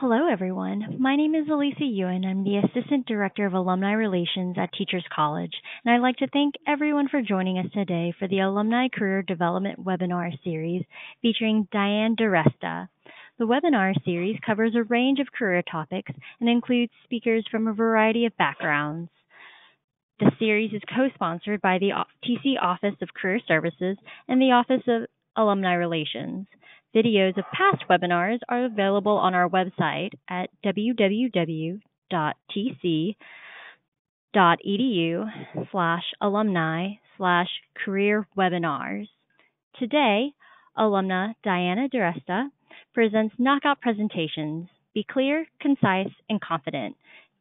Hello, everyone. My name is Elisa Ewan. I'm the Assistant Director of Alumni Relations at Teachers College, and I'd like to thank everyone for joining us today for the Alumni Career Development Webinar Series featuring Diane DiResta. The webinar series covers a range of career topics and includes speakers from a variety of backgrounds. The series is co-sponsored by the TC Office of Career Services and the Office of Alumni Relations. Videos of past webinars are available on our website at www.tc.edu slash alumni slash career webinars. Today, alumna Diana DiResta presents knockout presentations. Be clear, concise, and confident.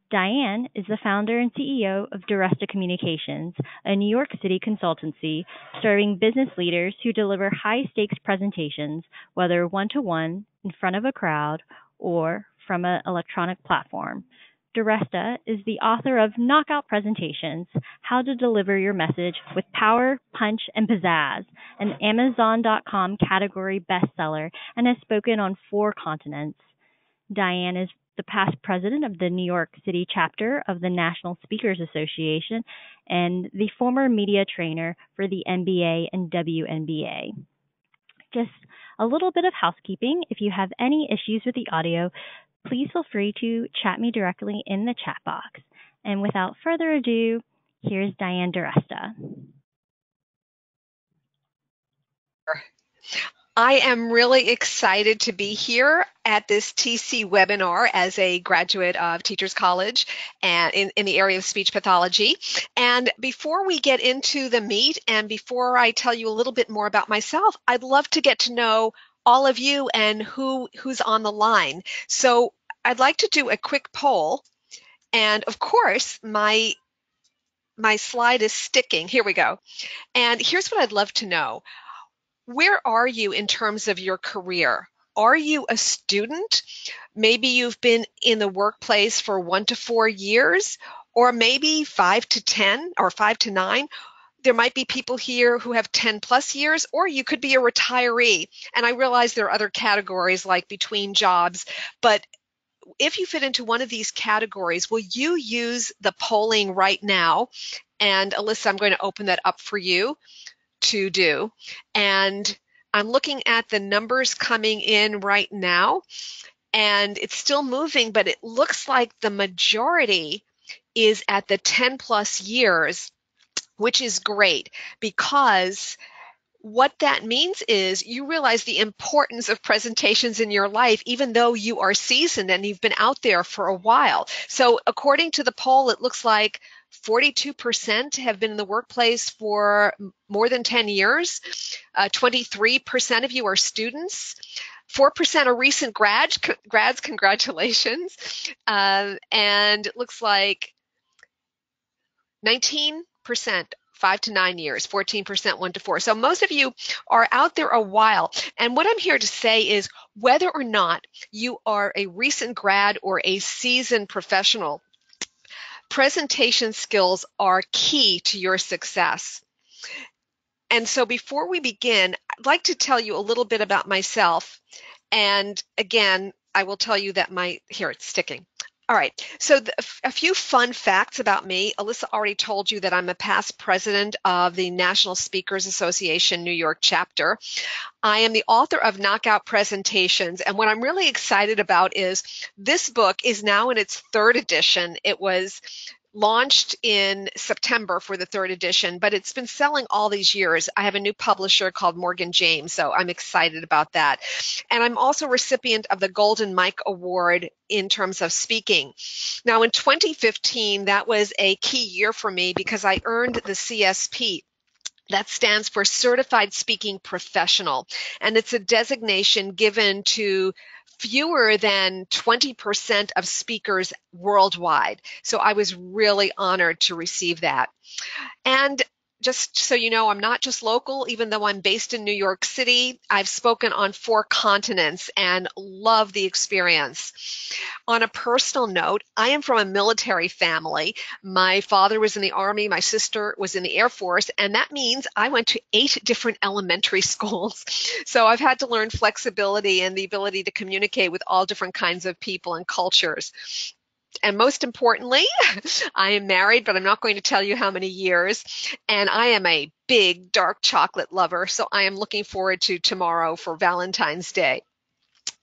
Diane is the founder and CEO of DiResta Communications, a New York City consultancy serving business leaders who deliver high stakes presentations, whether one to one, in front of a crowd, or from an electronic platform. DiResta is the author of Knockout Presentations How to Deliver Your Message with Power, Punch, and Pizzazz, an Amazon.com category bestseller, and has spoken on four continents. Diane is the past president of the New York City chapter of the National Speakers Association and the former media trainer for the NBA and WNBA. Just a little bit of housekeeping. If you have any issues with the audio, please feel free to chat me directly in the chat box. And without further ado, here's Diane DiResta. I am really excited to be here at this TC webinar as a graduate of Teachers College and in, in the area of speech pathology. And before we get into the meat and before I tell you a little bit more about myself, I'd love to get to know all of you and who who's on the line. So I'd like to do a quick poll. And of course, my my slide is sticking. Here we go. And here's what I'd love to know where are you in terms of your career? Are you a student? Maybe you've been in the workplace for one to four years, or maybe five to 10 or five to nine. There might be people here who have 10 plus years, or you could be a retiree. And I realize there are other categories like between jobs, but if you fit into one of these categories, will you use the polling right now? And Alyssa, I'm going to open that up for you to do. And I'm looking at the numbers coming in right now, and it's still moving, but it looks like the majority is at the 10 plus years, which is great because what that means is you realize the importance of presentations in your life, even though you are seasoned and you've been out there for a while. So, according to the poll, it looks like 42% have been in the workplace for more than 10 years. Uh, 23% of you are students. 4% are recent grads, grads congratulations. Uh, and it looks like 19% five to nine years, 14% one to four. So most of you are out there a while. And what I'm here to say is whether or not you are a recent grad or a seasoned professional, presentation skills are key to your success. And so before we begin, I'd like to tell you a little bit about myself. And again, I will tell you that my, here it's sticking. All right, so the, a few fun facts about me. Alyssa already told you that I'm a past president of the National Speakers Association New York chapter. I am the author of Knockout Presentations, and what I'm really excited about is this book is now in its third edition. It was launched in September for the third edition, but it's been selling all these years. I have a new publisher called Morgan James, so I'm excited about that. And I'm also recipient of the Golden Mike Award in terms of speaking. Now, in 2015, that was a key year for me because I earned the CSP. That stands for Certified Speaking Professional, and it's a designation given to fewer than 20% of speakers worldwide. So I was really honored to receive that. And just so you know, I'm not just local, even though I'm based in New York City. I've spoken on four continents and love the experience. On a personal note, I am from a military family. My father was in the Army, my sister was in the Air Force, and that means I went to eight different elementary schools. So I've had to learn flexibility and the ability to communicate with all different kinds of people and cultures and most importantly, I am married, but I'm not going to tell you how many years. And I am a big dark chocolate lover, so I am looking forward to tomorrow for Valentine's Day.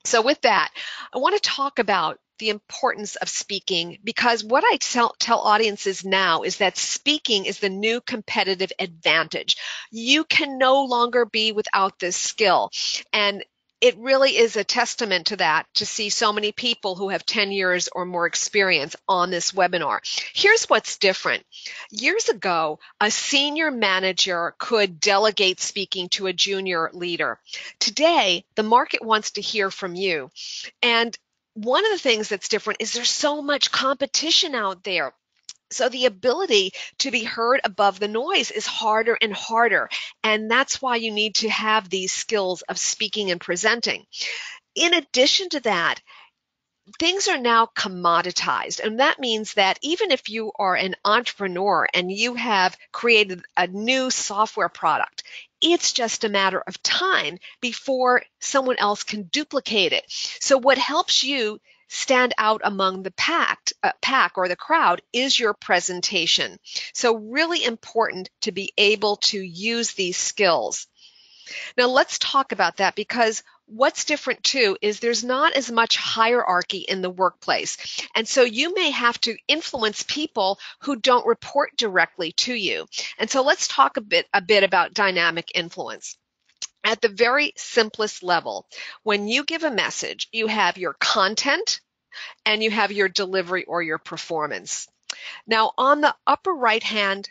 So, with that, I want to talk about the importance of speaking because what I tell, tell, audiences now is that speaking is the new competitive advantage. You can no longer be without this skill. And it really is a testament to that to see so many people who have 10 years or more experience on this webinar. Here's what's different. Years ago, a senior manager could delegate speaking to a junior leader. Today, the market wants to hear from you. And one of the things that's different is there's so much competition out there. So the ability to be heard above the noise is harder and harder. And that's why you need to have these skills of speaking and presenting. In addition to that, things are now commoditized. And that means that even if you are an entrepreneur and you have created a new software product, it's just a matter of time before someone else can duplicate it. So what helps you stand out among the packed, uh, pack or the crowd is your presentation. So really important to be able to use these skills. Now let's talk about that because what's different too is there's not as much hierarchy in the workplace. And so you may have to influence people who don't report directly to you. And so let's talk a bit a bit about dynamic influence. At the very simplest level, when you give a message, you have your content and you have your delivery or your performance. Now, on the upper right hand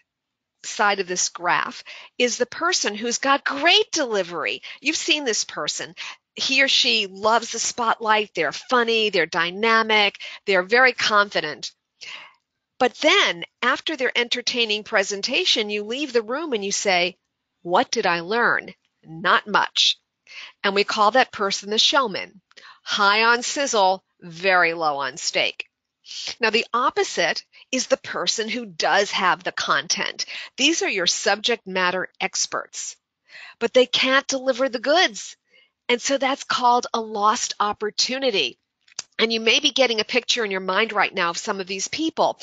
side of this graph is the person who's got great delivery. You've seen this person. He or she loves the spotlight. They're funny, they're dynamic, they're very confident. But then, after their entertaining presentation, you leave the room and you say, What did I learn? Not much. And we call that person the showman. High on sizzle, very low on steak. Now, the opposite is the person who does have the content. These are your subject matter experts, but they can't deliver the goods. And so that's called a lost opportunity. And you may be getting a picture in your mind right now of some of these people.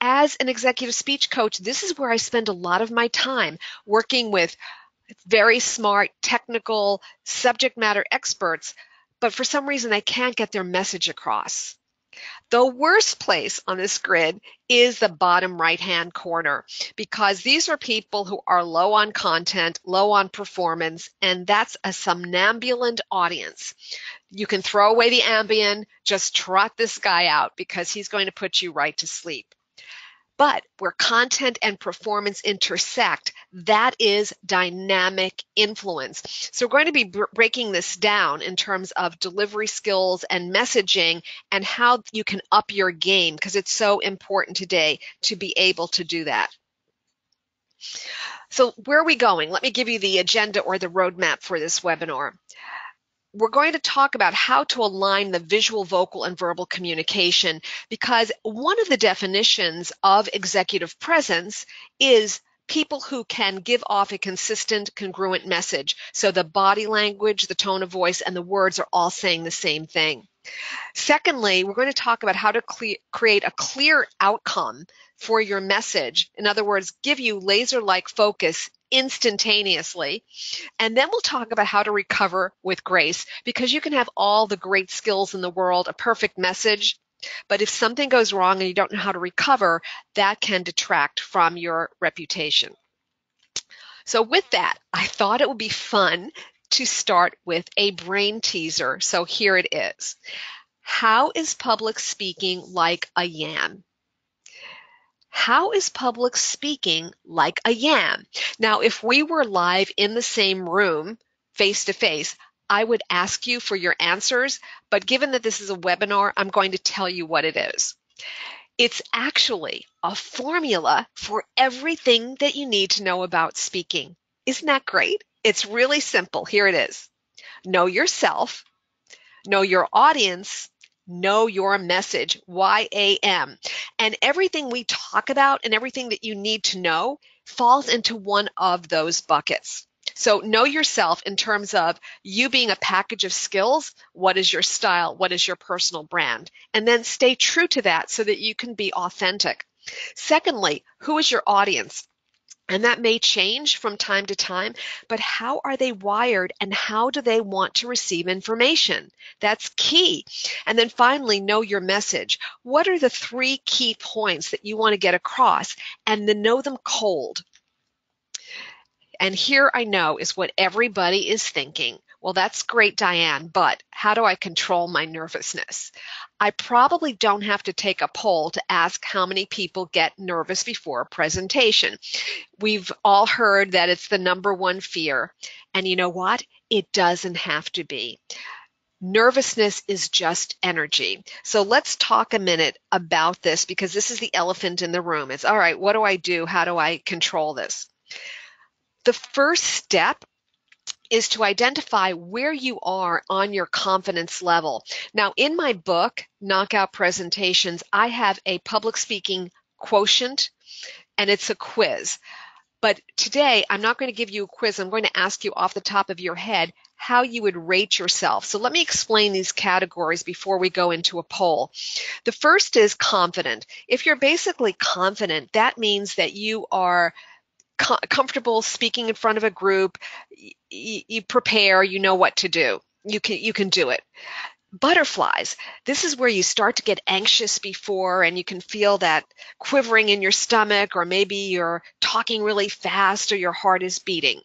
As an executive speech coach, this is where I spend a lot of my time working with very smart, technical, subject matter experts, but for some reason they can't get their message across. The worst place on this grid is the bottom right hand corner because these are people who are low on content, low on performance, and that's a somnambulant audience. You can throw away the Ambien, just trot this guy out because he's going to put you right to sleep. But where content and performance intersect, that is dynamic influence. So we're going to be b- breaking this down in terms of delivery skills and messaging and how you can up your game because it's so important today to be able to do that. So where are we going? Let me give you the agenda or the roadmap for this webinar we're going to talk about how to align the visual, vocal, and verbal communication because one of the definitions of executive presence is people who can give off a consistent, congruent message. So the body language, the tone of voice, and the words are all saying the same thing. Secondly, we're going to talk about how to create a clear outcome for your message. In other words, give you laser like focus instantaneously. And then we'll talk about how to recover with grace because you can have all the great skills in the world, a perfect message, but if something goes wrong and you don't know how to recover, that can detract from your reputation. So, with that, I thought it would be fun to start with a brain teaser. So, here it is. How is public speaking like a yam? How is public speaking like a yam? Now, if we were live in the same room, face to face, I would ask you for your answers, but given that this is a webinar, I'm going to tell you what it is. It's actually a formula for everything that you need to know about speaking. Isn't that great? It's really simple. Here it is. Know yourself, know your audience, know your message, YAM. And everything we talk about and everything that you need to know falls into one of those buckets. So know yourself in terms of you being a package of skills. What is your style? What is your personal brand? And then stay true to that so that you can be authentic. Secondly, who is your audience? And that may change from time to time, but how are they wired and how do they want to receive information? That's key. And then finally, know your message. What are the three key points that you want to get across? And then know them cold. And here I know is what everybody is thinking. Well, that's great, Diane, but how do I control my nervousness? I probably don't have to take a poll to ask how many people get nervous before a presentation. We've all heard that it's the number one fear. And you know what? It doesn't have to be. Nervousness is just energy. So let's talk a minute about this because this is the elephant in the room. It's all right, what do I do? How do I control this? The first step is to identify where you are on your confidence level. Now, in my book, Knockout Presentations, I have a public speaking quotient and it's a quiz. But today, I'm not going to give you a quiz. I'm going to ask you off the top of your head how you would rate yourself. So let me explain these categories before we go into a poll. The first is confident. If you're basically confident, that means that you are co- comfortable speaking in front of a group, y- you prepare, you know what to do. You can you can do it. Butterflies. This is where you start to get anxious before and you can feel that quivering in your stomach or maybe you're talking really fast or your heart is beating.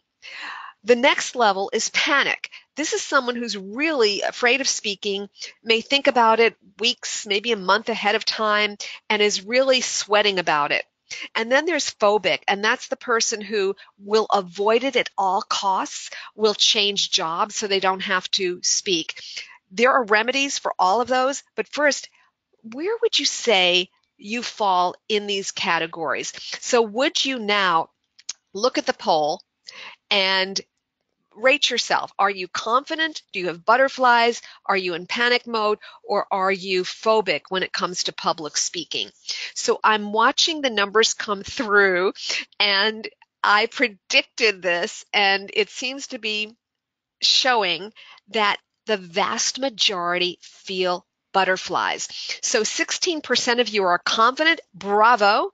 The next level is panic. This is someone who's really afraid of speaking, may think about it weeks, maybe a month ahead of time, and is really sweating about it. And then there's phobic, and that's the person who will avoid it at all costs, will change jobs so they don't have to speak. There are remedies for all of those, but first, where would you say you fall in these categories? So, would you now look at the poll and rate yourself. Are you confident? Do you have butterflies? Are you in panic mode? Or are you phobic when it comes to public speaking? So I'm watching the numbers come through and I predicted this and it seems to be showing that the vast majority feel butterflies. So 16% of you are confident. Bravo.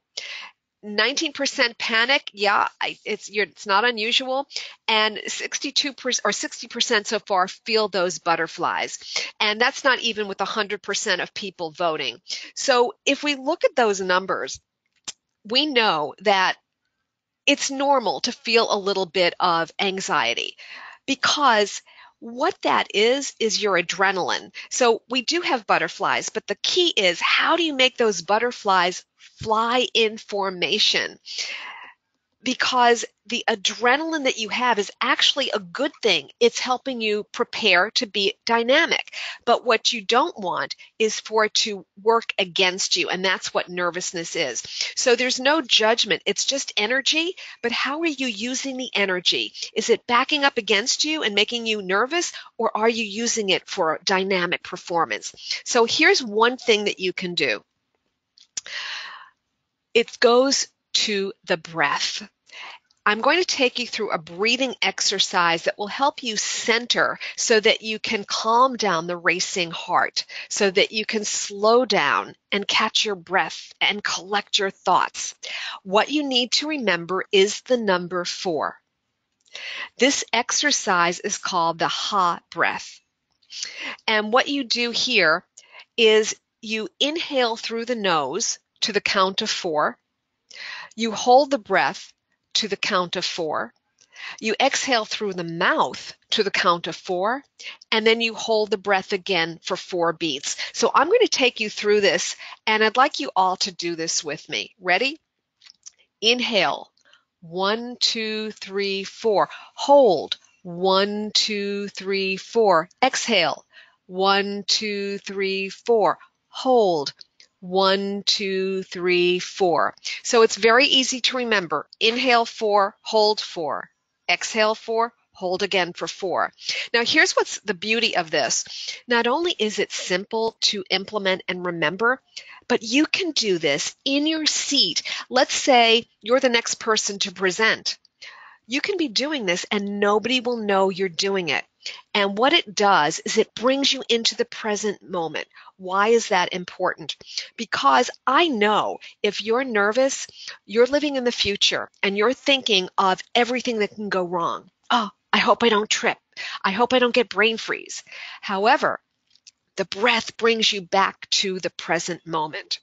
19% panic, yeah, it's it's not unusual, and 62% or 60% so far feel those butterflies, and that's not even with 100% of people voting. So if we look at those numbers, we know that it's normal to feel a little bit of anxiety because what that is, is your adrenaline. So we do have butterflies, but the key is how do you make those butterflies fly in formation? Because the adrenaline that you have is actually a good thing. It's helping you prepare to be dynamic. But what you don't want is for it to work against you. And that's what nervousness is. So there's no judgment. It's just energy. But how are you using the energy? Is it backing up against you and making you nervous? Or are you using it for dynamic performance? So here's one thing that you can do. It goes to the breath. I'm going to take you through a breathing exercise that will help you center so that you can calm down the racing heart, so that you can slow down and catch your breath and collect your thoughts. What you need to remember is the number four. This exercise is called the Ha breath. And what you do here is you inhale through the nose to the count of four. You hold the breath to the count of four. You exhale through the mouth to the count of four, and then you hold the breath again for four beats. So I'm going to take you through this, and I'd like you all to do this with me. Ready? Inhale. One, two, three, four. Hold. One, two, three, four. Exhale. One, two, three, four. Hold. One, two, three, four. So it's very easy to remember. Inhale four, hold four. Exhale four, hold again for four. Now, here's what's the beauty of this. Not only is it simple to implement and remember, but you can do this in your seat. Let's say you're the next person to present. You can be doing this and nobody will know you're doing it. And what it does is it brings you into the present moment. Why is that important? Because I know if you're nervous, you're living in the future and you're thinking of everything that can go wrong. Oh, I hope I don't trip. I hope I don't get brain freeze. However, the breath brings you back to the present moment.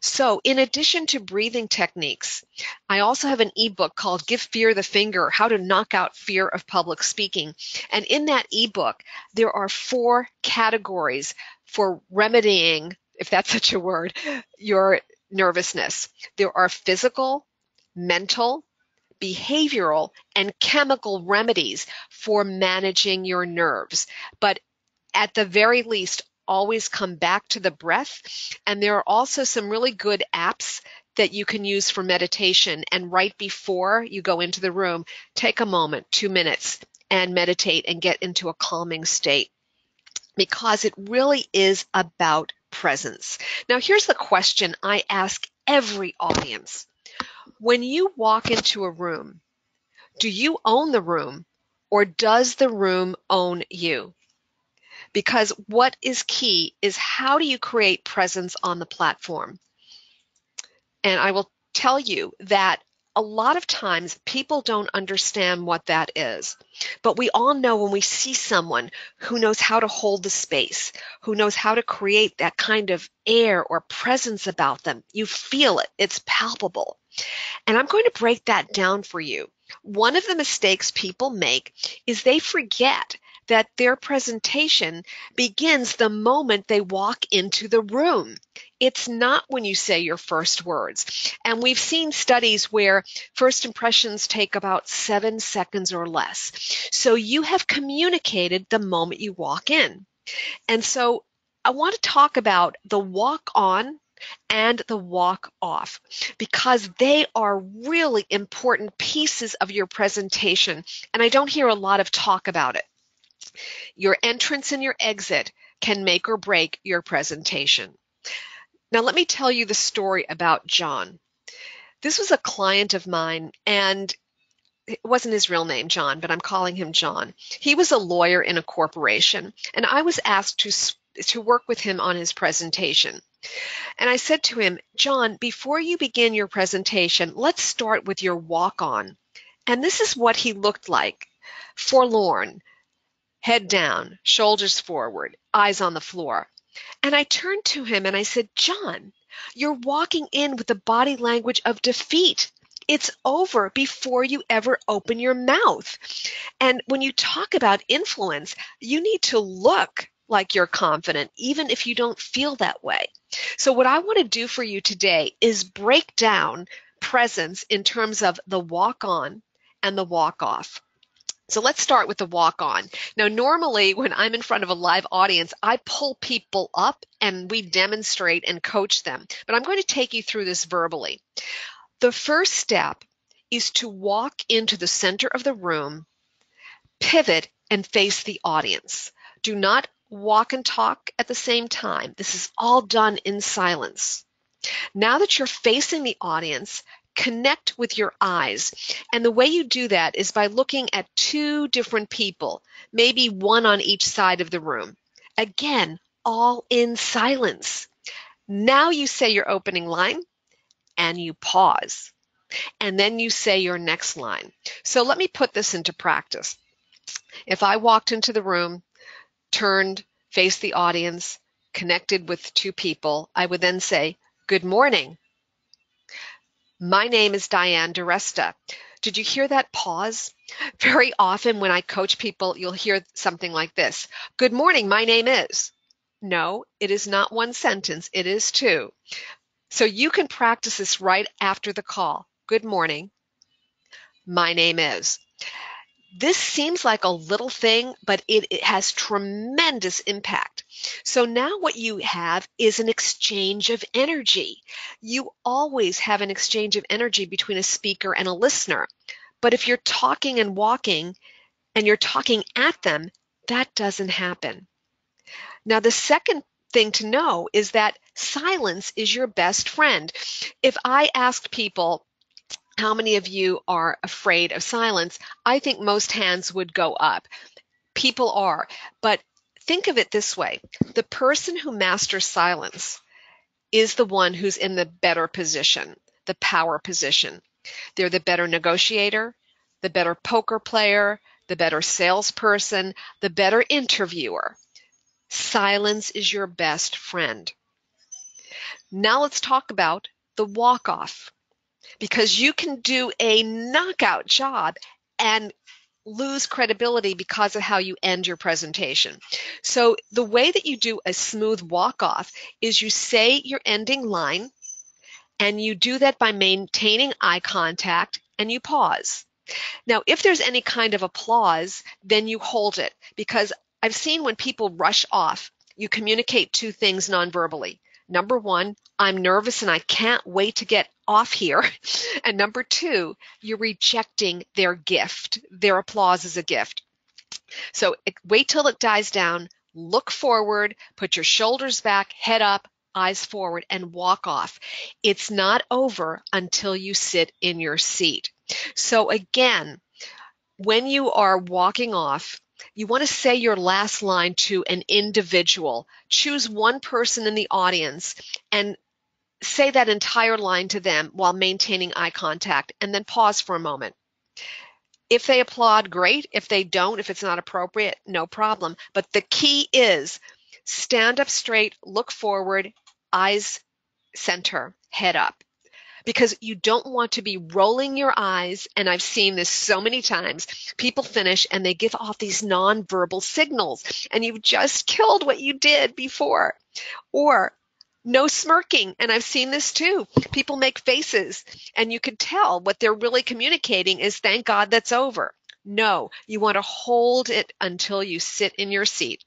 So, in addition to breathing techniques, I also have an ebook called Give Fear the Finger How to Knock Out Fear of Public Speaking. And in that ebook, there are four categories for remedying, if that's such a word, your nervousness. There are physical, mental, behavioral, and chemical remedies for managing your nerves. But at the very least, always come back to the breath. And there are also some really good apps that you can use for meditation. And right before you go into the room, take a moment, two minutes, and meditate and get into a calming state because it really is about presence. Now, here's the question I ask every audience When you walk into a room, do you own the room or does the room own you? Because what is key is how do you create presence on the platform? And I will tell you that a lot of times people don't understand what that is. But we all know when we see someone who knows how to hold the space, who knows how to create that kind of air or presence about them, you feel it, it's palpable. And I'm going to break that down for you. One of the mistakes people make is they forget that their presentation begins the moment they walk into the room. It's not when you say your first words. And we've seen studies where first impressions take about seven seconds or less. So you have communicated the moment you walk in. And so I want to talk about the walk on and the walk off because they are really important pieces of your presentation. And I don't hear a lot of talk about it. Your entrance and your exit can make or break your presentation. Now, let me tell you the story about John. This was a client of mine, and it wasn't his real name, John, but I'm calling him John. He was a lawyer in a corporation, and I was asked to, to work with him on his presentation. And I said to him, John, before you begin your presentation, let's start with your walk on. And this is what he looked like forlorn, head down, shoulders forward, eyes on the floor. And I turned to him and I said, John, you're walking in with the body language of defeat. It's over before you ever open your mouth. And when you talk about influence, you need to look like you're confident, even if you don't feel that way. So, what I want to do for you today is break down presence in terms of the walk on and the walk off. So let's start with the walk on. Now, normally when I'm in front of a live audience, I pull people up and we demonstrate and coach them. But I'm going to take you through this verbally. The first step is to walk into the center of the room, pivot, and face the audience. Do not walk and talk at the same time. This is all done in silence. Now that you're facing the audience, connect with your eyes. And the way you do that is by looking at two different people, maybe one on each side of the room. Again, all in silence. Now you say your opening line and you pause. And then you say your next line. So let me put this into practice. If I walked into the room, turned, faced the audience, connected with two people, I would then say, Good morning. My name is Diane DiResta. Did you hear that pause? Very often when I coach people, you'll hear something like this Good morning, my name is. No, it is not one sentence, it is two. So you can practice this right after the call. Good morning, my name is. This seems like a little thing, but it, it, has tremendous impact. So now what you have is an exchange of energy. You always have an exchange of energy between a speaker and a listener. But if you're talking and walking and you're talking at them, that doesn't happen. Now, the second thing to know is that silence is your best friend. If I asked people, how many of you are afraid of silence? I think most hands would go up. People are. But think of it this way the person who masters silence is the one who's in the better position, the power position. They're the better negotiator, the better poker player, the better salesperson, the better interviewer. Silence is your best friend. Now let's talk about the walk off because you can do a knockout job and lose credibility because of how you end your presentation. So the way that you do a smooth walk off is you say your ending line and you do that by maintaining eye contact and you pause. Now, if there's any kind of applause, then you hold it because I've seen when people rush off, you communicate two things nonverbally. Number one, I'm nervous and I can't wait to get off here. And number two, you're rejecting their gift. Their applause is a gift. So wait till it dies down, look forward, put your shoulders back, head up, eyes forward, and walk off. It's not over until you sit in your seat. So again, when you are walking off, you want to say your last line to an individual. Choose one person in the audience and say that entire line to them while maintaining eye contact and then pause for a moment. If they applaud, great. If they don't, if it's not appropriate, no problem. But the key is stand up straight, look forward, eyes center, head up because you don't want to be rolling your eyes. And I've seen this so many times. People finish and they give off these nonverbal signals, and you've just killed what you did before. Or no smirking. And I've seen this too. People make faces, and you can tell what they're really communicating is thank God that's over. No, you want to hold it until you sit in your seat.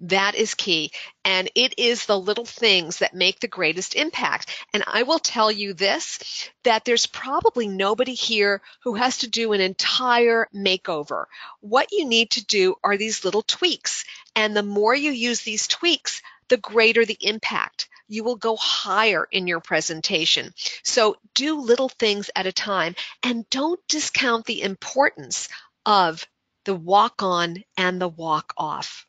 That is key. And it is the little things that make the greatest impact. And I will tell you this that there's probably nobody here who has to do an entire makeover. What you need to do are these little tweaks. And the more you use these tweaks, the greater the impact. You will go higher in your presentation. So do little things at a time and don't discount the importance of the walk on and the walk off.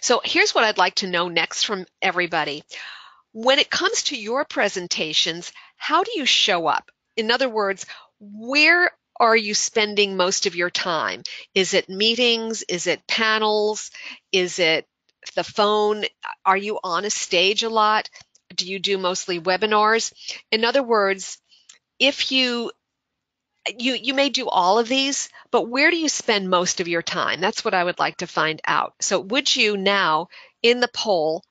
So here's what I'd like to know next from everybody. When it comes to your presentations, how do you show up? In other words, where are you spending most of your time? Is it meetings? Is it panels? Is it the phone? Are you on a stage a lot? Do you do mostly webinars? In other words, if you you you may do all of these, but where do you spend most of your time? That's what I would like to find out. So would you now in the poll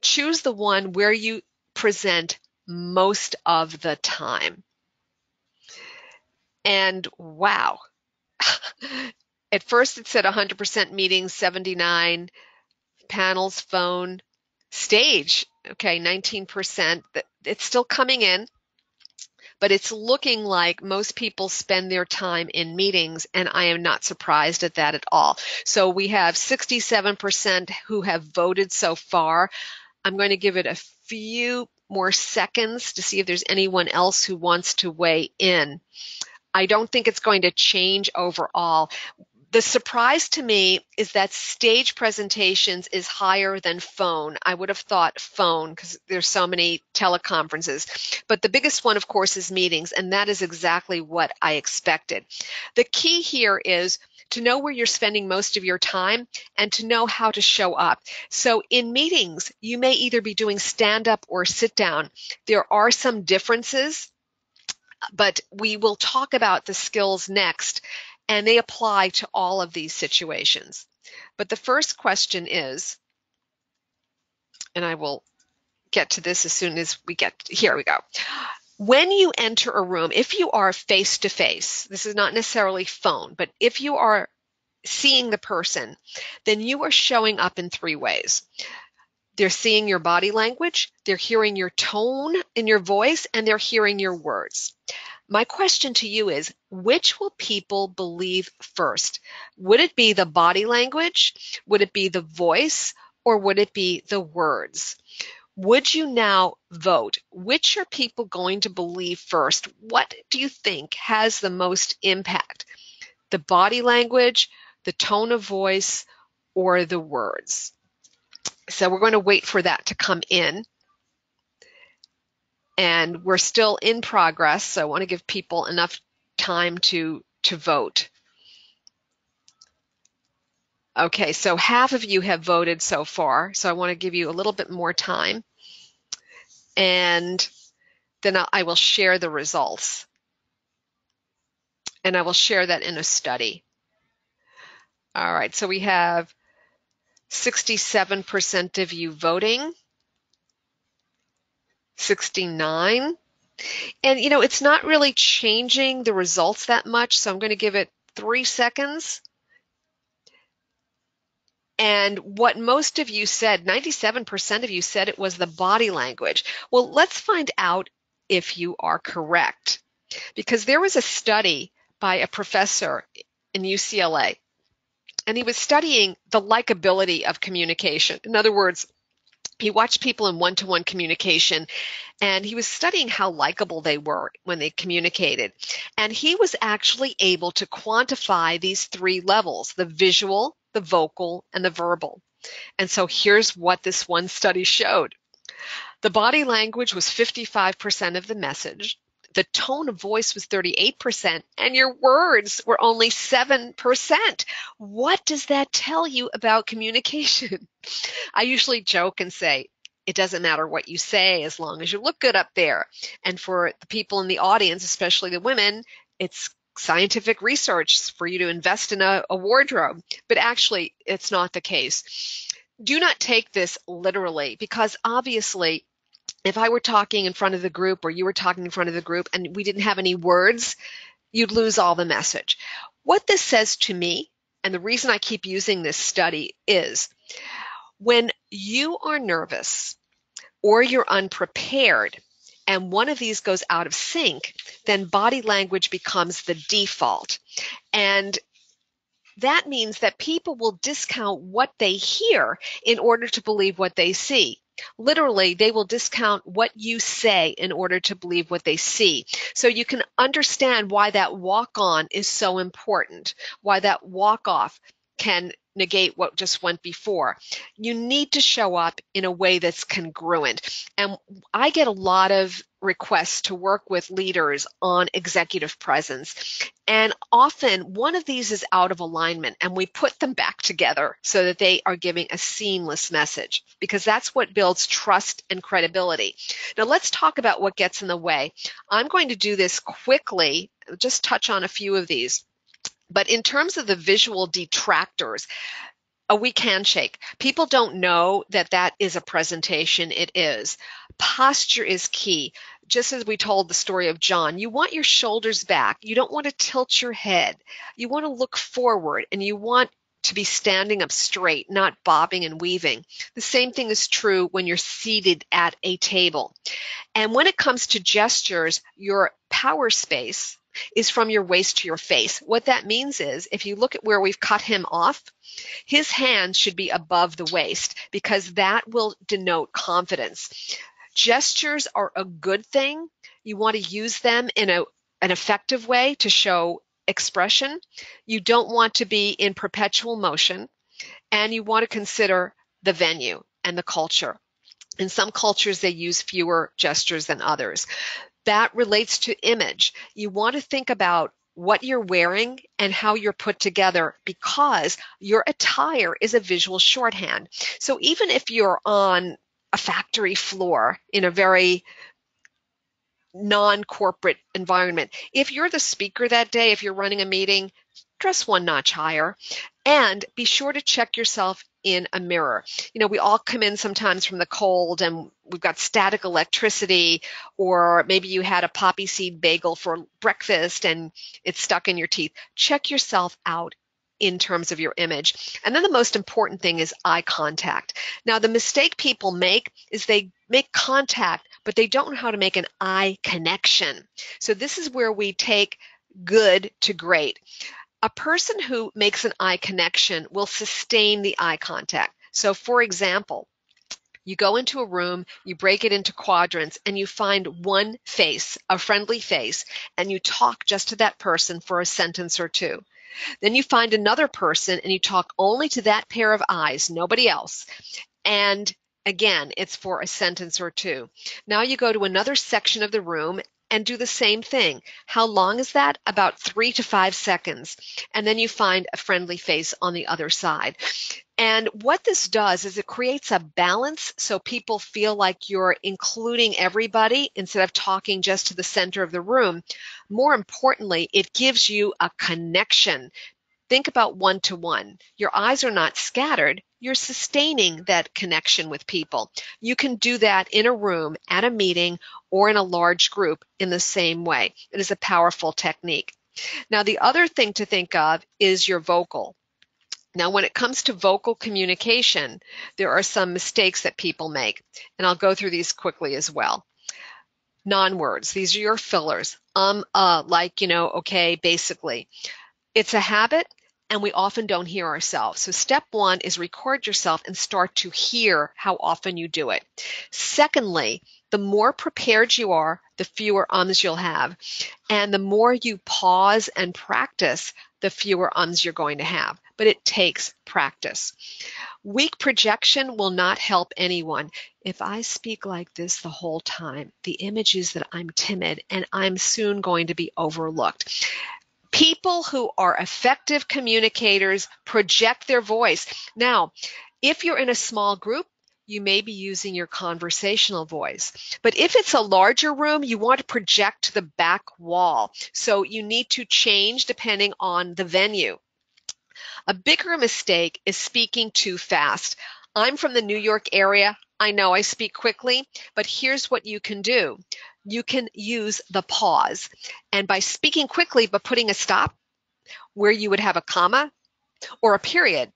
choose the one where you present most of the time? And wow. At first it said 100% meetings, 79 panels, phone, stage. Okay, 19%. It's still coming in but it's looking like most people spend their time in meetings, and I am not surprised at that at all. So we have 67% who have voted so far. I'm going to give it a few more seconds to see if there's anyone else who wants to weigh in. I don't think it's going to change overall the surprise to me is that stage presentations is higher than phone. I would have thought phone because there's so many teleconferences. But the biggest one, of course, is meetings, and that is exactly what I expected. The key here is to know where you're spending most of your time and to know how to show up. So in meetings, you may either be doing stand up or sit down. There are some differences but we will talk about the skills next and they apply to all of these situations. But the first question is, and I will get to this as soon as we get here we go. when you enter a room, if you are face to face, this is not necessarily phone, but if you are seeing the person, then you are showing up in three ways. They're seeing your body language, they're hearing your tone in your voice, and they're hearing your words. My question to you is which will people believe first? Would it be the body language? Would it be the voice? Or would it be the words? Would you now vote? Which are people going to believe first? What do you think has the most impact? The body language, the tone of voice, or the words? So we're going to wait for that to come in. And we're still in progress, so I want to give people enough time to, to vote. Okay, so half of you have voted so far, so I want to give you a little bit more time. And then I will share the results. And I will share that in a study. All right, so we have 67% of you voting, 69. And you know, it's not really changing the results that much, so I'm going to give it three seconds and what most of you said, 97% of you said it was the body language. Well, let's find out if you are correct. Because there was a study by a professor in UCLA, and he was studying the likability of communication. In other words, he watched people in one to one communication and he was studying how likable they were when they communicated. And he was actually able to quantify these three levels the visual, the vocal, and the verbal. And so here's what this one study showed. The body language was 55% of the message. The tone of voice was 38% and your words were only 7%. What does that tell you about communication? I usually joke and say, it doesn't matter what you say as long as you look good up there. And for the people in the audience, especially the women, it's scientific research for you to invest in a, a wardrobe, but actually it's not the case. Do not take this literally because obviously if I were talking in front of the group or you were talking in front of the group and we didn't have any words, you'd lose all the message. What this says to me, and the reason I keep using this study is when you are nervous or you're unprepared, and one of these goes out of sync, then body language becomes the default. And that means that people will discount what they hear in order to believe what they see. Literally, they will discount what you say in order to believe what they see. So you can understand why that walk on is so important, why that walk off can negate what just went before. You need to show up in a way that's congruent. And I get a lot of requests to work with leaders on executive presence. And often one of these is out of alignment and we put them back together so that they are giving a seamless message because that's what builds trust and credibility. Now let's talk about what gets in the way. I'm going to do this quickly, just touch on a few of these. But in terms of the visual detractors, a weak handshake. People don't know that that is a presentation. It is. Posture is key. Just as we told the story of John, you want your shoulders back. You don't want to tilt your head. You want to look forward and you want to be standing up straight, not bobbing and weaving. The same thing is true when you're seated at a table. And when it comes to gestures, your power space is from your waist to your face. What that means is if you look at where we've cut him off, his hands should be above the waist because that will denote confidence. Gestures are a good thing. You want to use them in a, an effective way to show expression. You don't want to be in perpetual motion and you want to consider the venue and the culture. In some cultures, they use fewer gestures than others that relates to image. You want to think about what you're wearing and how you're put together because your attire is a visual shorthand. So even if you're on a factory floor in a very non corporate environment, if you're the speaker that day, if you're running a meeting, dress one notch higher and be sure to check yourself in a mirror. You know, we all come in sometimes from the cold and we've got static electricity, or maybe you had a poppy seed bagel for breakfast and it's stuck in your teeth. Check yourself out in terms of your image. And then the most important thing is eye contact. Now, the mistake people make is they make contact, but they don't know how to make an eye connection. So, this is where we take good to great. A person who makes an eye connection will sustain the eye contact. So, for example, you go into a room, you break it into quadrants, and you find one face, a friendly face, and you talk just to that person for a sentence or two. Then you find another person and you talk only to that pair of eyes, nobody else. And again, it's for a sentence or two. Now you go to another section of the room and do the same thing. How long is that? About three to five seconds. And then you find a friendly face on the other side. And what this does is it creates a balance so people feel like you're including everybody instead of talking just to the center of the room. More importantly, it gives you a connection. Think about one to one. Your eyes are not scattered. You're sustaining that connection with people. You can do that in a room, at a meeting, or in a large group in the same way. It is a powerful technique. Now, the other thing to think of is your vocal. Now, when it comes to vocal communication, there are some mistakes that people make, and I'll go through these quickly as well. Non words, these are your fillers. Um, uh, like, you know, okay, basically. It's a habit, and we often don't hear ourselves. So, step one is record yourself and start to hear how often you do it. Secondly, the more prepared you are, the fewer ums you'll have. And the more you pause and practice, the fewer ums you're going to have. But it takes practice. Weak projection will not help anyone. If I speak like this the whole time, the image is that I'm timid and I'm soon going to be overlooked. People who are effective communicators project their voice. Now, if you're in a small group, you may be using your conversational voice. But if it's a larger room, you want to project to the back wall. So you need to change depending on the venue. A bigger mistake is speaking too fast. I'm from the New York area. I know I speak quickly, but here's what you can do. You can use the pause. And by speaking quickly but putting a stop where you would have a comma or a period,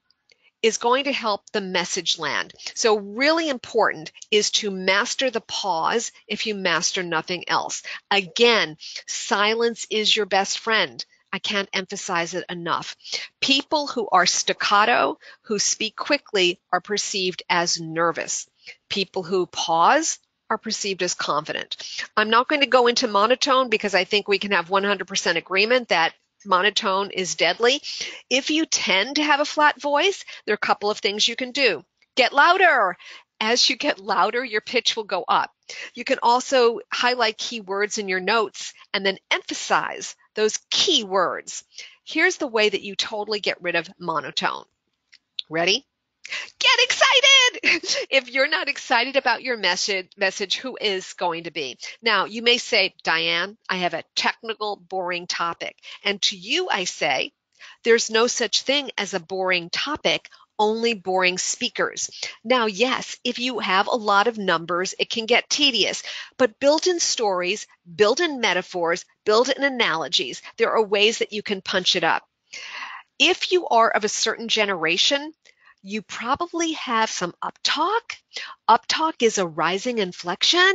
is going to help the message land. So really important is to master the pause if you master nothing else. Again, silence is your best friend. I can't emphasize it enough. People who are staccato, who speak quickly, are perceived as nervous. People who pause are perceived as confident. I'm not going to go into monotone because I think we can have 100% agreement that monotone is deadly. If you tend to have a flat voice, there are a couple of things you can do. Get louder. As you get louder, your pitch will go up. You can also highlight key words in your notes and then emphasize those key words. Here's the way that you totally get rid of monotone. Ready? Get excited! if you're not excited about your message, message, who is going to be? Now, you may say, Diane, I have a technical, boring topic. And to you, I say, there's no such thing as a boring topic, only boring speakers. Now, yes, if you have a lot of numbers, it can get tedious, but build in stories, build in metaphors, build in analogies. There are ways that you can punch it up. If you are of a certain generation, you probably have some uptalk. Uptalk is a rising inflection.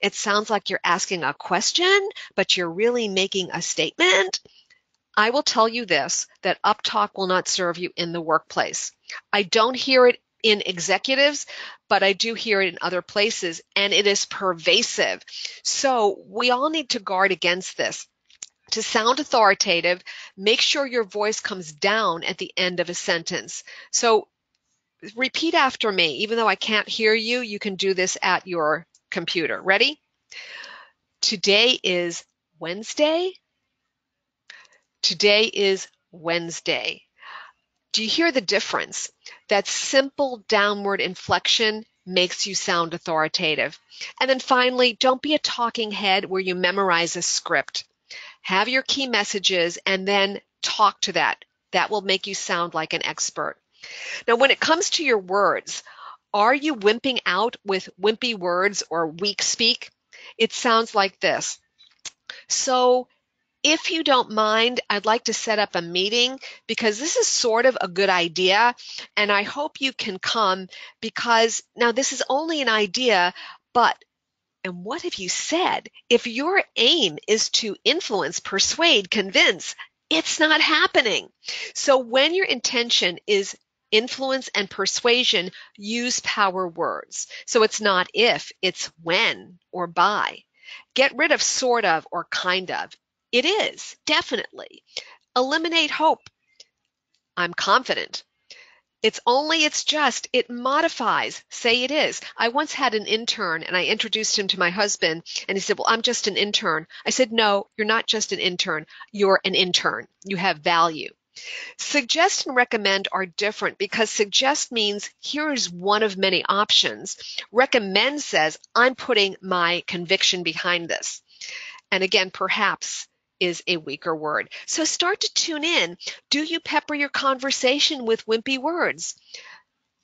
It sounds like you're asking a question, but you're really making a statement. I will tell you this that uptalk will not serve you in the workplace. I don't hear it in executives, but I do hear it in other places, and it is pervasive. So we all need to guard against this. To sound authoritative, make sure your voice comes down at the end of a sentence. So repeat after me. Even though I can't hear you, you can do this at your computer. Ready? Today is Wednesday. Today is Wednesday. Do you hear the difference? That simple downward inflection makes you sound authoritative. And then finally, don't be a talking head where you memorize a script. Have your key messages and then talk to that. That will make you sound like an expert. Now, when it comes to your words, are you wimping out with wimpy words or weak speak? It sounds like this. So, if you don't mind, I'd like to set up a meeting because this is sort of a good idea. And I hope you can come because now this is only an idea, but and what have you said? If your aim is to influence, persuade, convince, it's not happening. So when your intention is influence and persuasion, use power words. So it's not if, it's when or by. Get rid of sort of or kind of. It is, definitely. Eliminate hope. I'm confident. It's only, it's just, it modifies. Say it is. I once had an intern and I introduced him to my husband and he said, Well, I'm just an intern. I said, No, you're not just an intern. You're an intern. You have value. Suggest and recommend are different because suggest means here is one of many options. Recommend says, I'm putting my conviction behind this. And again, perhaps is a weaker word. So start to tune in. Do you pepper your conversation with wimpy words?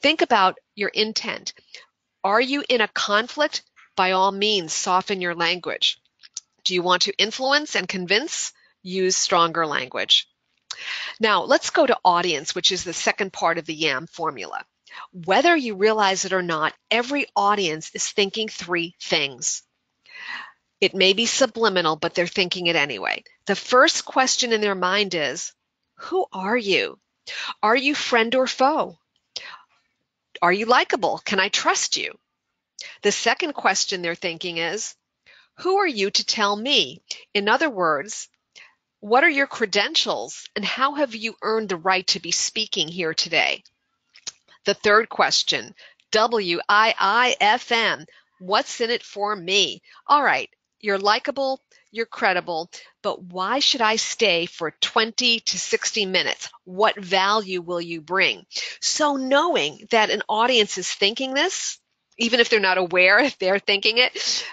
Think about your intent. Are you in a conflict? By all means, soften your language. Do you want to influence and convince? Use stronger language. Now, let's go to audience, which is the second part of the YAM formula. Whether you realize it or not, every audience is thinking three things. It may be subliminal, but they're thinking it anyway. The first question in their mind is, who are you? Are you friend or foe? Are you likable? Can I trust you? The second question they're thinking is, who are you to tell me? In other words, what are your credentials and how have you earned the right to be speaking here today? The third question, W-I-I-F-M, what's in it for me? All right, you're likable, you're credible, but why should I stay for 20 to 60 minutes? What value will you bring? So knowing that an audience is thinking this, even if they're not aware if they're thinking it,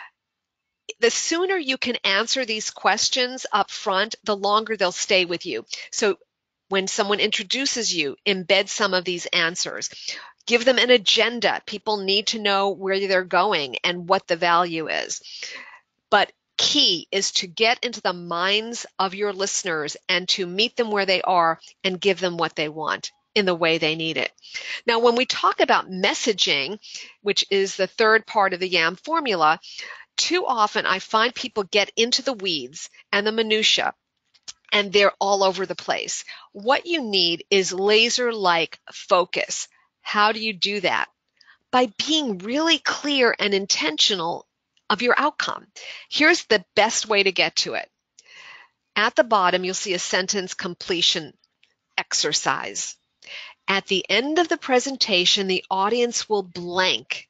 the sooner you can answer these questions up front, the longer they'll stay with you. So when someone introduces you, embed some of these answers. Give them an agenda. People need to know where they're going and what the value is. But key is to get into the minds of your listeners and to meet them where they are and give them what they want in the way they need it. Now, when we talk about messaging, which is the third part of the YAM formula, too often I find people get into the weeds and the minutia and they're all over the place. What you need is laser like focus. How do you do that? By being really clear and intentional of your outcome. Here's the best way to get to it. At the bottom, you'll see a sentence completion exercise. At the end of the presentation, the audience will blank.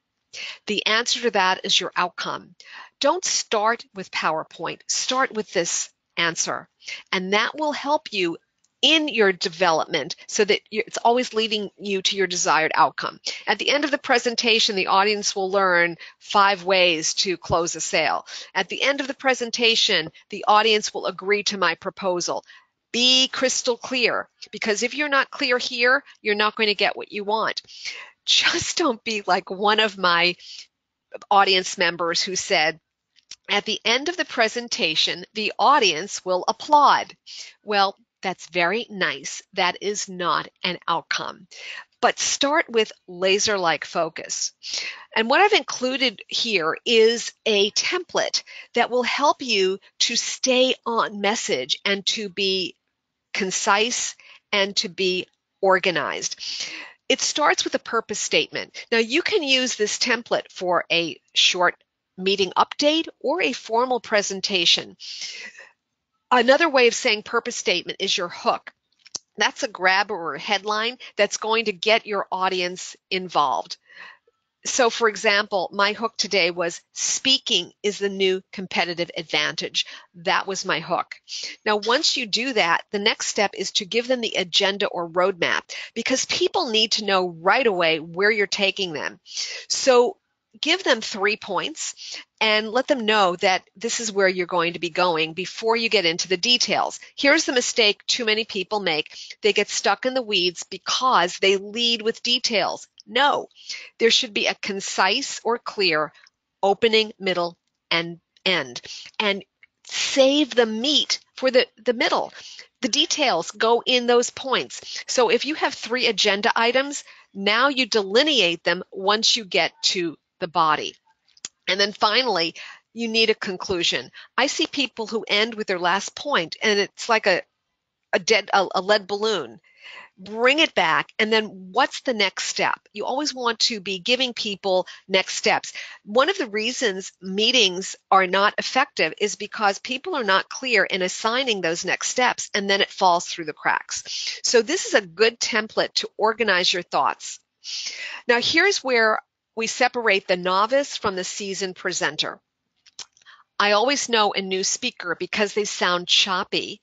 The answer to that is your outcome. Don't start with PowerPoint. Start with this answer. And that will help you in your development so that it's always leading you to your desired outcome. At the end of the presentation, the audience will learn five ways to close a sale. At the end of the presentation, the audience will agree to my proposal. Be crystal clear because if you're not clear here, you're not going to get what you want. Just don't be like one of my audience members who said, at the end of the presentation, the audience will applaud. Well, that's very nice. That is not an outcome. But start with laser like focus. And what I've included here is a template that will help you to stay on message and to be concise and to be organized. It starts with a purpose statement. Now, you can use this template for a short meeting update or a formal presentation. Another way of saying purpose statement is your hook. That's a grab or a headline that's going to get your audience involved. So, for example, my hook today was speaking is the new competitive advantage. That was my hook. Now, once you do that, the next step is to give them the agenda or roadmap because people need to know right away where you're taking them. So, give them three points and let them know that this is where you're going to be going before you get into the details. Here's the mistake too many people make. They get stuck in the weeds because they lead with details. No, there should be a concise or clear opening, middle, and end. And save the meat for the, the middle. The details go in those points. So if you have three agenda items, now you delineate them once you get to the body. And then finally, you need a conclusion. I see people who end with their last point and it's like a, a dead, a, a lead balloon. Bring it back and then what's the next step? You always want to be giving people next steps. One of the reasons meetings are not effective is because people are not clear in assigning those next steps and then it falls through the cracks. So this is a good template to organize your thoughts. Now here's where we separate the novice from the seasoned presenter I always know a new speaker because they sound choppy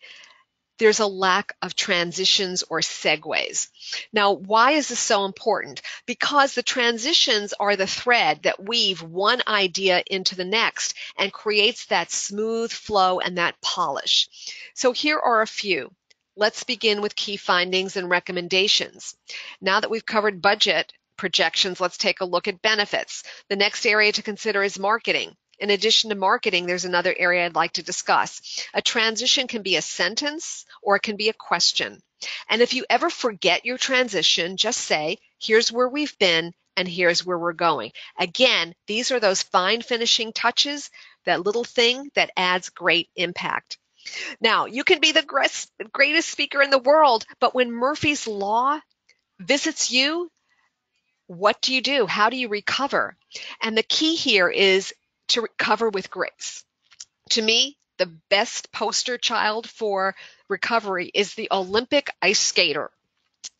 there's a lack of transitions or segues. Now, why is this so important? Because the transitions are the thread that weave one idea into the next and creates that smooth flow and that polish. So here are a few. Let's begin with key findings and recommendations. Now that we've covered budget projections, let's take a look at benefits. The next area to consider is marketing. In addition to marketing, there's another area I'd like to discuss. A transition can be a sentence or it can be a question. And if you ever forget your transition, just say, here's where we've been and here's where we're going. Again, these are those fine finishing touches, that little thing that adds great impact. Now, you can be the greatest speaker in the world, but when Murphy's Law visits you, what do you do? How do you recover? And the key here is to recover with grace. To me, the best poster child for recovery is the Olympic ice skater.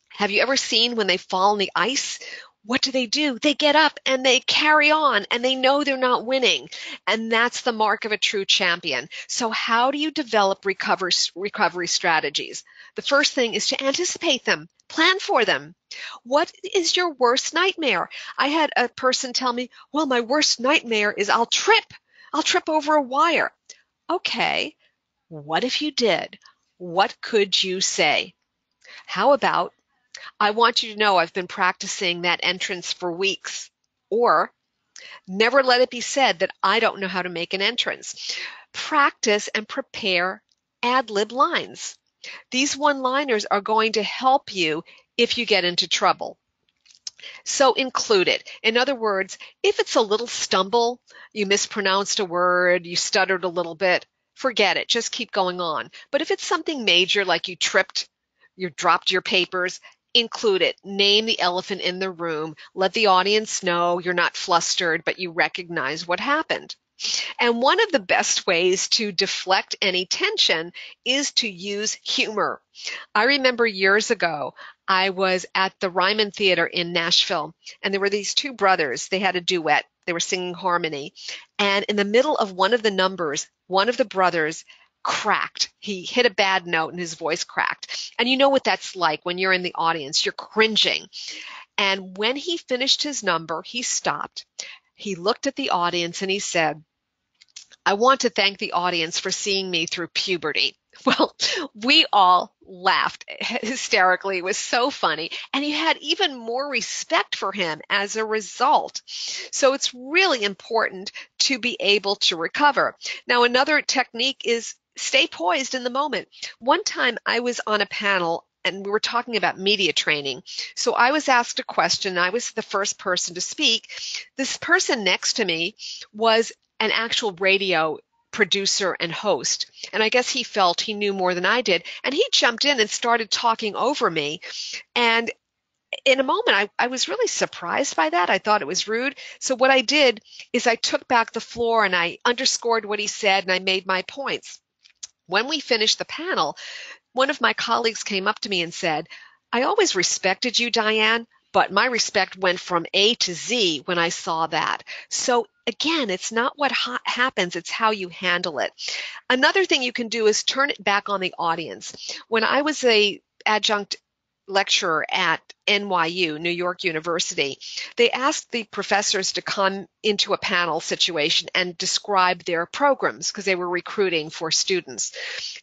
Have you ever seen when they fall on the ice? What do they do? They get up and they carry on and they know they're not winning. And that's the mark of a true champion. So how do you develop recovery, recovery strategies? The first thing is to anticipate them, plan for them. What is your worst nightmare? I had a person tell me, well, my worst nightmare is I'll trip. I'll trip over a wire. Okay. What if you did? What could you say? How about, I want you to know I've been practicing that entrance for weeks. Or, never let it be said that I don't know how to make an entrance. Practice and prepare ad lib lines. These one liners are going to help you if you get into trouble. So include it. In other words, if it's a little stumble, you mispronounced a word, you stuttered a little bit, forget it. Just keep going on. But if it's something major like you tripped, you dropped your papers, include it. Name the elephant in the room. Let the audience know you're not flustered, but you recognize what happened. And one of the best ways to deflect any tension is to use humor. I remember years ago, I was at the Ryman Theater in Nashville, and there were these two brothers. They had a duet. They were singing harmony. And in the middle of one of the numbers, one of the brothers cracked. He hit a bad note and his voice cracked. And you know what that's like when you're in the audience, you're cringing. And when he finished his number, he stopped. He looked at the audience and he said, I want to thank the audience for seeing me through puberty. Well, we all laughed hysterically. It was so funny. And you had even more respect for him as a result. So it's really important to be able to recover. Now, another technique is stay poised in the moment. One time I was on a panel and we were talking about media training. So I was asked a question. I was the first person to speak. This person next to me was an actual radio producer and host. And I guess he felt he knew more than I did. And he jumped in and started talking over me. And in a moment, I, I was really surprised by that. I thought it was rude. So what I did is I took back the floor and I underscored what he said and I made my points. When we finished the panel, one of my colleagues came up to me and said, I always respected you, Diane, but my respect went from A to Z when I saw that. So again, it's not what ha- happens, it's how you handle it. Another thing you can do is turn it back on the audience. When I was a adjunct lecturer at NYU, New York University, they asked the professors to come into a panel situation and describe their programs because they were recruiting for students.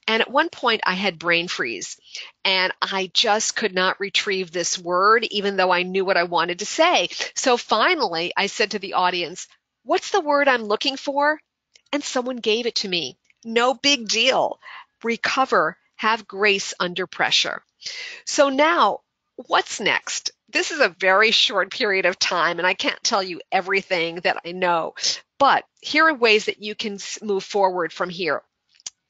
And at one point, I had brain freeze and I just could not retrieve this word, even though I knew what I wanted to say. So finally, I said to the audience, What's the word I'm looking for? And someone gave it to me. No big deal. Recover, have grace under pressure. So now, what's next? This is a very short period of time, and I can't tell you everything that I know, but here are ways that you can move forward from here.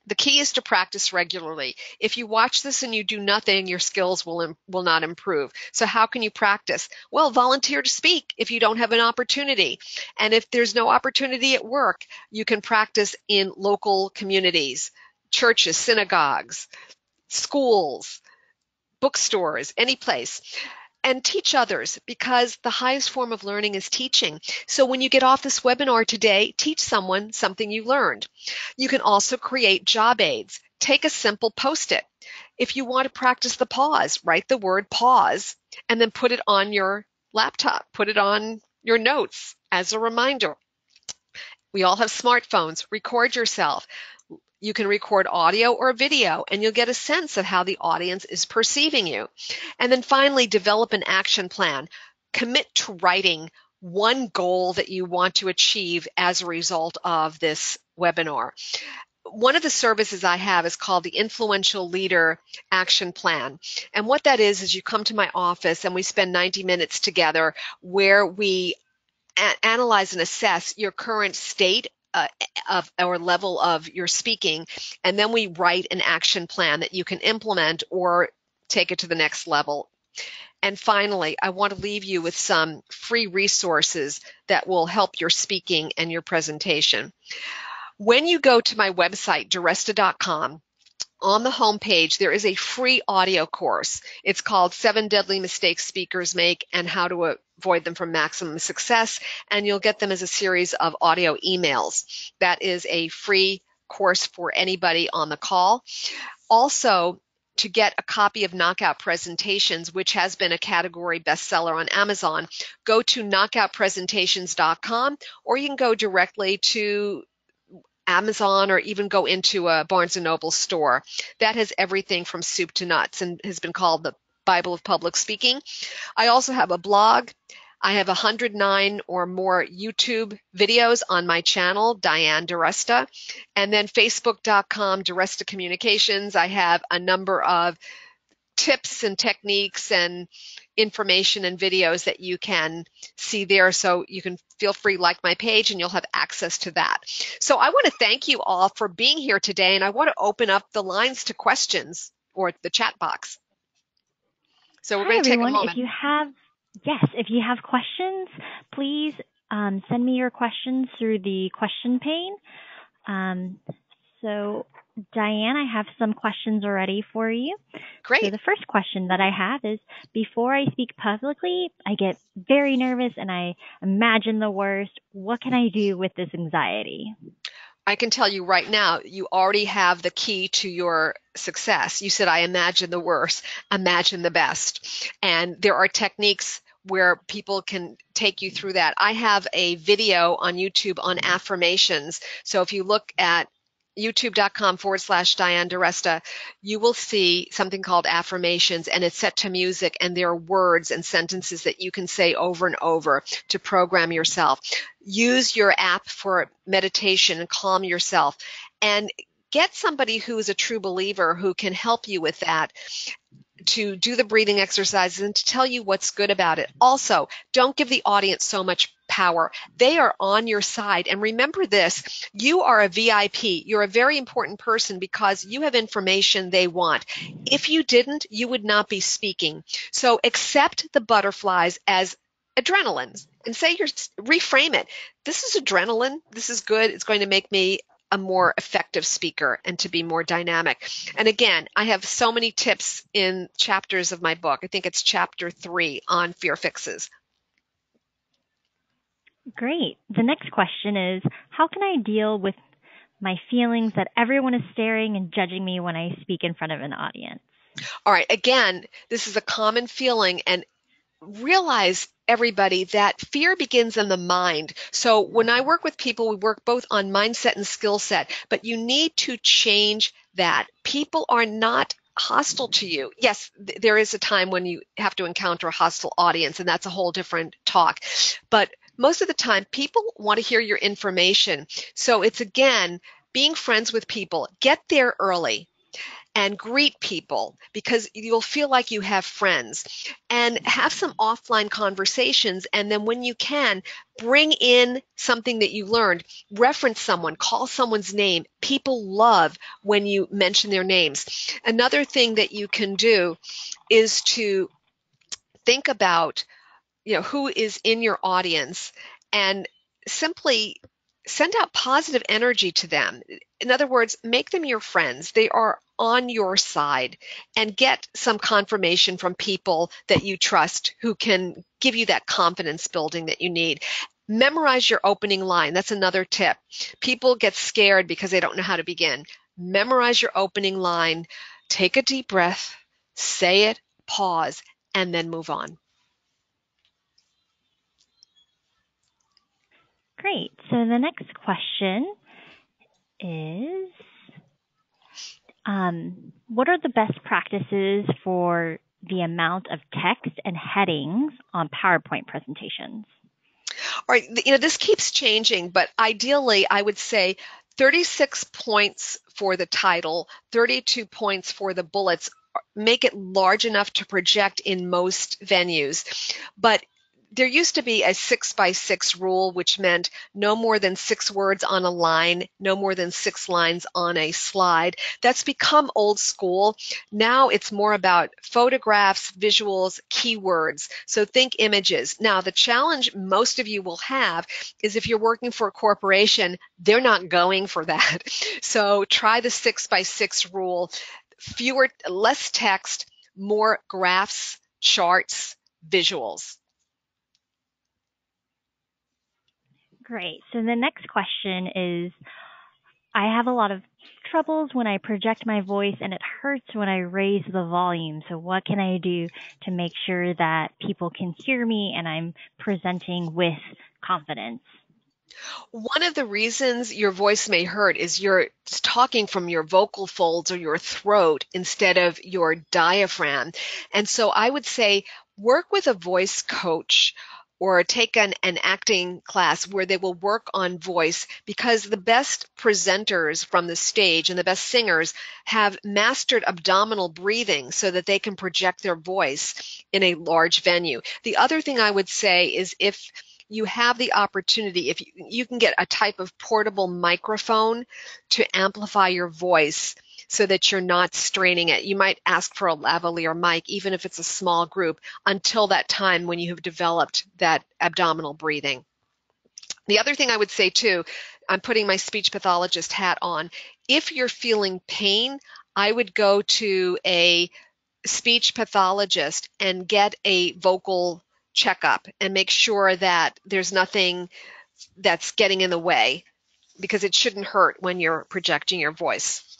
The key is to practice regularly. If you watch this and you do nothing, your skills will will not improve. So how can you practice? Well, volunteer to speak if you don't have an opportunity. And if there's no opportunity at work, you can practice in local communities, churches, synagogues, schools, bookstores, any place and teach others because the highest form of learning is teaching. So when you get off this webinar today, teach someone something you learned. You can also create job aids. Take a simple post-it. If you want to practice the pause, write the word pause and then put it on your laptop, put it on your notes as a reminder. We all have smartphones. Record yourself. You can record audio or video and you'll get a sense of how the audience is perceiving you. And then finally, develop an action plan. Commit to writing one goal that you want to achieve as a result of this webinar. One of the services I have is called the Influential Leader Action Plan. And what that is, is you come to my office and we spend 90 minutes together where we analyze and assess your current state uh, of or level of your speaking, and then we write an action plan that you can implement or take it to the next level. And finally, I want to leave you with some free resources that will help your speaking and your presentation. When you go to my website, diresta.com, on the homepage, there is a free audio course. It's called Seven Deadly Mistakes Speakers Make and How to Avoid Them for Maximum Success. And you'll get them as a series of audio emails. That is a free course for anybody on the call. Also, to get a copy of Knockout Presentations, which has been a category bestseller on Amazon, go to knockoutpresentations.com or you can go directly to Amazon or even go into a Barnes and Noble store. That has everything from soup to nuts and has been called the Bible of Public Speaking. I also have a blog. I have 109 or more YouTube videos on my channel, Diane DiResta, and then Facebook.com, DiResta Communications. I have a number of tips and techniques and information and videos that you can see there. So you can feel free like my page and you'll have access to that. So I want to thank you all for being here today and I want to open up the lines to questions or the chat box. So we're Hi, going to everyone. take a moment. If you have, yes, if you have questions, please um, send me your questions through the question pane. Um, so Diane, I have some questions already for you. Great. So the first question that I have is before I speak publicly, I get very nervous and I imagine the worst. What can I do with this anxiety? I can tell you right now, you already have the key to your success. You said, I imagine the worst, imagine the best. And there are techniques where people can take you through that. I have a video on YouTube on affirmations. So if you look at youtube.com forward slash Diane DiResta, you will see something called affirmations and it's set to music and there are words and sentences that you can say over and over to program yourself. Use your app for meditation and calm yourself and get somebody who is a true believer who can help you with that to do the breathing exercises and to tell you what's good about it. Also, don't give the audience so much power. They are on your side. And remember this, you are a VIP. You're a very important person because you have information they want. If you didn't, you would not be speaking. So accept the butterflies as adrenaline and say you're reframe it. This is adrenaline. This is good. It's going to make me a more effective speaker and to be more dynamic. And again, I have so many tips in chapters of my book. I think it's chapter three on fear fixes. Great. The next question is How can I deal with my feelings that everyone is staring and judging me when I speak in front of an audience? All right, again, this is a common feeling, and realize everybody that fear begins in the mind. So when I work with people, we work both on mindset and skill set, but you need to change that. People are not hostile to you. Yes, th- there is a time when you have to encounter a hostile audience, and that's a whole different talk. But most of the time, people want to hear your information. So it's again, being friends with people. Get there early and greet people because you'll feel like you have friends and have some offline conversations and then when you can bring in something that you learned reference someone call someone's name people love when you mention their names another thing that you can do is to think about you know who is in your audience and simply send out positive energy to them. In other words, make them your friends. They are on your side and get some confirmation from people that you trust who can give you that confidence building that you need. Memorize your opening line. That's another tip. People get scared because they don't know how to begin. Memorize your opening line. Take a deep breath, say it, pause, and then move on. Great. So the next question is um, What are the best practices for the amount of text and headings on PowerPoint presentations? All right, you know, this keeps changing, but ideally, I would say 36 points for the title, 32 points for the bullets. Make it large enough to project in most venues. But there used to be a six by six rule, which meant no more than six words on a line, no more than six lines on a slide. That's become old school. Now it's more about photographs, visuals, keywords. So think images. Now, the challenge most of you will have is if you're working for a corporation, they're not going for that. So try the six by six rule. Fewer, less text, more graphs, charts, visuals. Great. So the next question is I have a lot of troubles when I project my voice and it hurts when I raise the volume. So what can I do to make sure that people can hear me and I'm presenting with confidence? One of the reasons your voice may hurt is you're talking from your vocal folds or your throat instead of your diaphragm. And so I would say work with a voice coach or take an, an acting class where they will work on voice because the best presenters from the stage and the best singers have mastered abdominal breathing so that they can project their voice in a large venue. The other thing I would say is if you have the opportunity, if you, you can get a type of portable microphone to amplify your voice, so that you're not straining it. You might ask for a lavalier mic, even if it's a small group, until that time when you have developed that abdominal breathing. The other thing I would say too, I'm putting my speech pathologist hat on. If you're feeling pain, I would go to a speech pathologist and get a vocal checkup and make sure that there's nothing that's getting in the way because it shouldn't hurt when you're projecting your voice.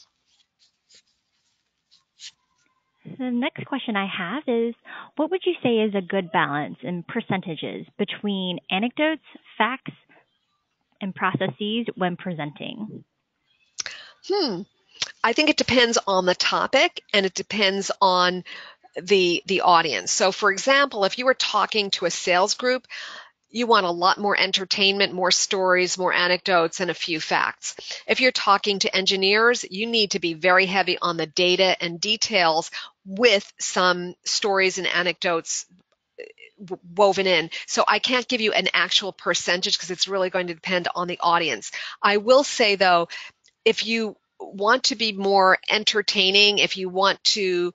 The next question I have is What would you say is a good balance in percentages between anecdotes, facts, and processes when presenting? Hmm. I think it depends on the topic and it depends on the the audience. So for example, if you were talking to a sales group, you want a lot more entertainment, more stories, more anecdotes, and a few facts. If you're talking to engineers, you need to be very heavy on the data and details with some stories and anecdotes uh, woven in. So I can't give you an actual percentage because it's really going to depend on the audience. I will say though, if you want to be more entertaining, if you want to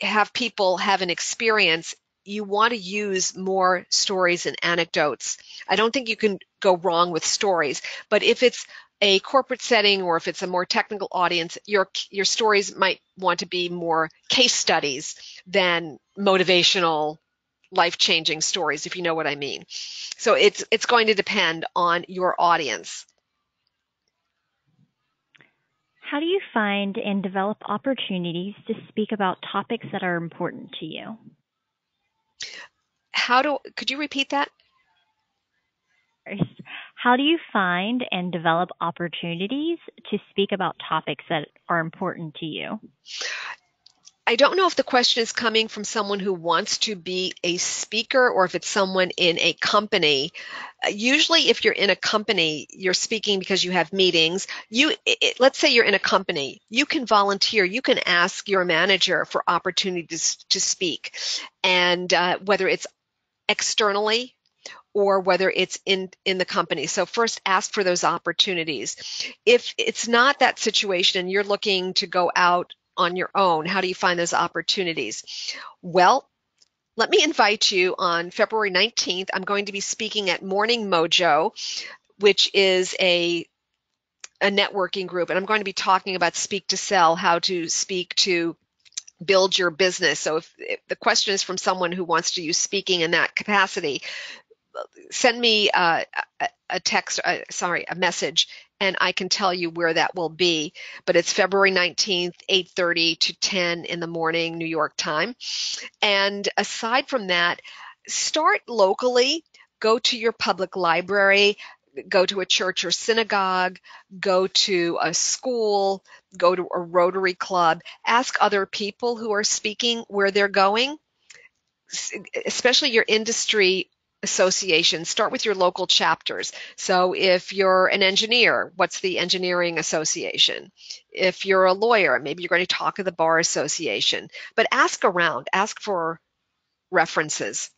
have people have an experience, you want to use more stories and anecdotes. I don't think you can go wrong with stories, but if it's a corporate setting or if it's a more technical audience, your your stories might want to be more case studies than motivational life-changing stories if you know what I mean. So it's it's going to depend on your audience. How do you find and develop opportunities to speak about topics that are important to you? How do could you repeat that? How do you find and develop opportunities to speak about topics that are important to you? I don't know if the question is coming from someone who wants to be a speaker or if it's someone in a company. Uh, usually, if you're in a company, you're speaking because you have meetings. You, it, let's say you're in a company, you can volunteer. You can ask your manager for opportunities to speak, and uh, whether it's externally or whether it's in in the company. So first ask for those opportunities. If it's not that situation and you're looking to go out on your own, how do you find those opportunities? Well, let me invite you on February 19th. I'm going to be speaking at Morning Mojo, which is a a networking group, and I'm going to be talking about speak to sell, how to speak to build your business. So if, if, the question is from someone who wants to use speaking in that capacity, send me uh, a, text, uh, sorry, a message, and I can tell you where that will be. But it's February 19th, 8:30 to 10 in the morning, New York time. And aside from that, start locally. Go to your public library, go to a church or synagogue, go to a school, go to a Rotary Club, ask other people who are speaking where they're going, especially your industry associations. Start with your local chapters. So if you're an engineer, what's the engineering association? If you're a lawyer, maybe you're going to talk to the bar association. But ask around, ask for references.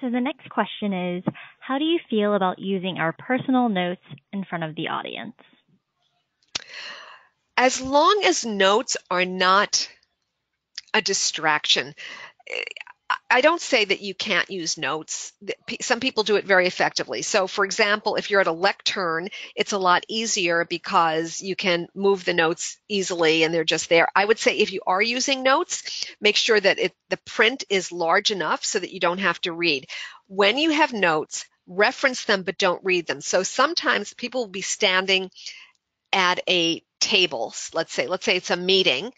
So the next question is How do you feel about using our personal notes in front of the audience? As long as notes are not a distraction, I don't say that you can't use notes. Some people do it very effectively. So, for example, if you're at a lectern, it's a lot easier because you can move the notes easily and they're just there. I would say if you are using notes, make sure that it, the print is large enough so that you don't have to read. When you have notes, reference them but don't read them. So sometimes people will be standing at a table, let's say, let's say it's a meeting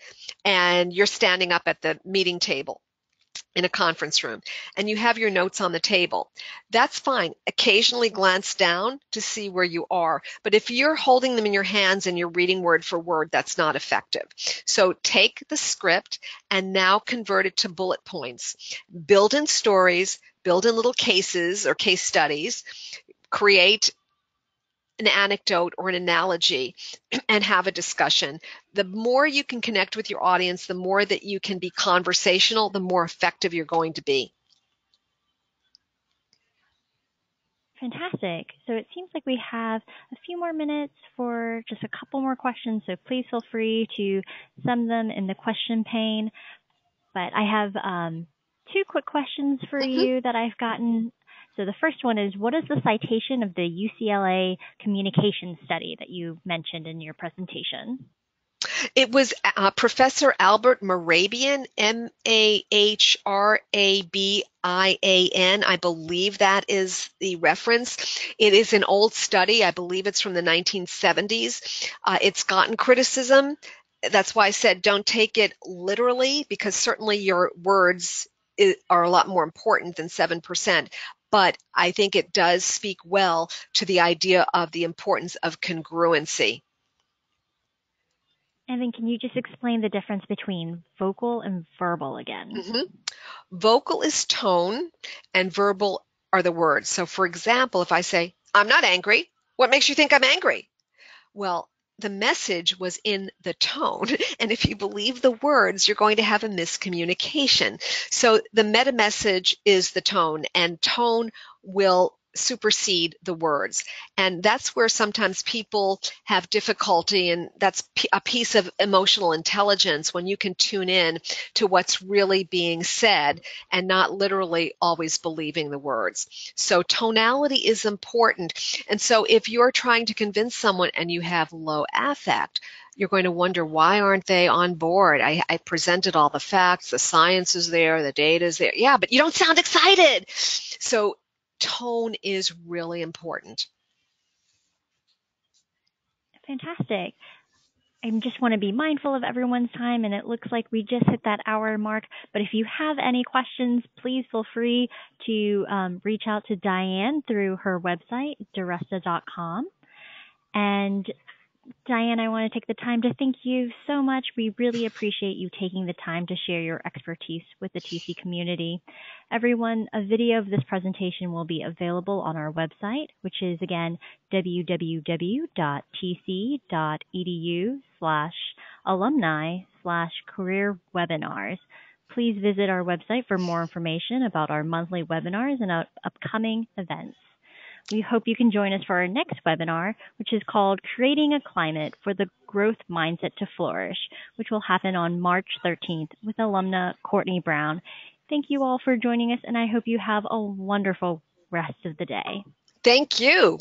and you're standing up at the meeting table in a conference room and you have your notes on the table. That's fine. Occasionally glance down to see where you are. But if you're holding them in your hands and you're reading word for word, that's not effective. So take the script and now convert it to bullet points. Build in stories, build in little cases or case studies, create an anecdote or an analogy and have a discussion. The more you can connect with your audience, the more that you can be conversational, the more effective you're going to be. Fantastic. So it seems like we have a few more minutes for just a couple more questions. So please feel free to send them in the question pane. But I have um, two quick questions for mm-hmm. you that I've gotten so the first one is what is the citation of the UCLA communication study that you mentioned in your presentation? It was uh, Professor Albert Mahrabian, M A H R A B I A N. I believe that is the reference. It is an old study. I believe it's from the 1970s. Uh, it's gotten criticism. That's why I said don't take it literally because certainly your words are a lot more important than 7% but I think it does speak well to the idea of the importance of congruency. And then, can you just explain the difference between vocal and verbal again? Mm-hmm. Vocal is tone, and verbal are the words. So, for example, if I say, I'm not angry, what makes you think I'm angry? Well, the message was in the tone. And if you believe the words, you're going to have a miscommunication. So the meta message is the tone, and tone will supersede the words. And that's where sometimes people have difficulty, and that's a piece of emotional intelligence when you can tune in to what's really being said and not literally always believing the words. So tonality is important. And so if you're trying to convince someone and you have low affect, you're going to wonder why aren't they on board? I, I, presented all the facts, the science is there, the data is there. Yeah, but you don't sound excited. So tone is really important. Fantastic. I just want to be mindful of everyone's time, and it looks like we just hit that hour mark. But if you have any questions, please feel free to um, reach out to Diane through her website, diresta.com. And Diane, I want to take the time to thank you so much. We really appreciate you taking the time to share your expertise with the TC community. Everyone, a video of this presentation will be available on our website, which is again www.tc.edu slash alumni slash career webinars. Please visit our website for more information about our monthly webinars and upcoming events. We hope you can join us for our next webinar, which is called Creating a Climate for the Growth Mindset to Flourish, which will happen on March 13th with alumna Courtney Brown. Thank you all for joining us, and I hope you have a wonderful rest of the day. Thank you.